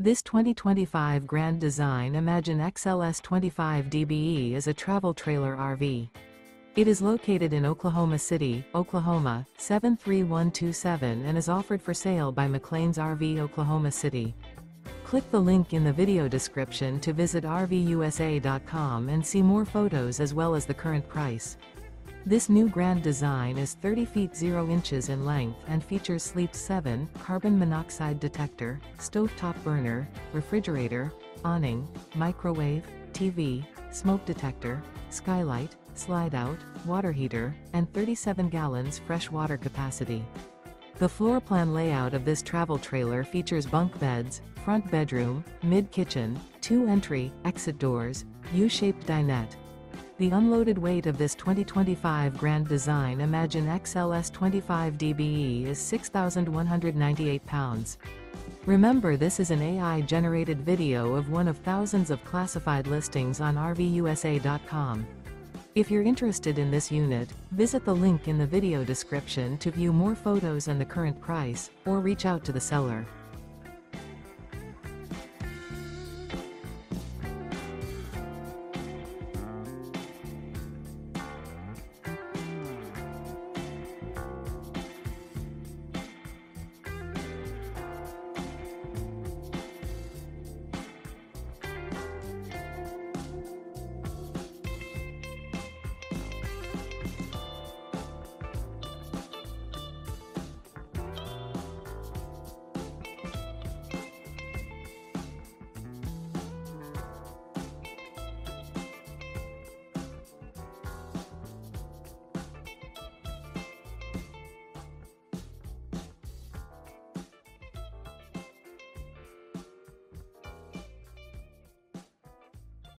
This 2025 Grand Design Imagine XLS 25 DBE is a travel trailer RV. It is located in Oklahoma City, Oklahoma, 73127 and is offered for sale by McClain's RV Oklahoma City. Click the link in the video description to visit RVUSA.com and see more photos as well as the current price. This new grand design is 30 feet 0 inches in length and features Sleep 7, carbon monoxide detector, stovetop burner, refrigerator, awning, microwave, TV, smoke detector, skylight, slide out, water heater, and 37 gallons fresh water capacity. The floor plan layout of this travel trailer features bunk beds, front bedroom, mid-kitchen, two entry, exit doors, U-shaped dinette, the unloaded weight of this 2025 Grand Design Imagine XLS 25 DBE is 6,198 pounds. Remember this is an AI-generated video of one of thousands of classified listings on RVUSA.com. If you're interested in this unit, visit the link in the video description to view more photos and the current price, or reach out to the seller.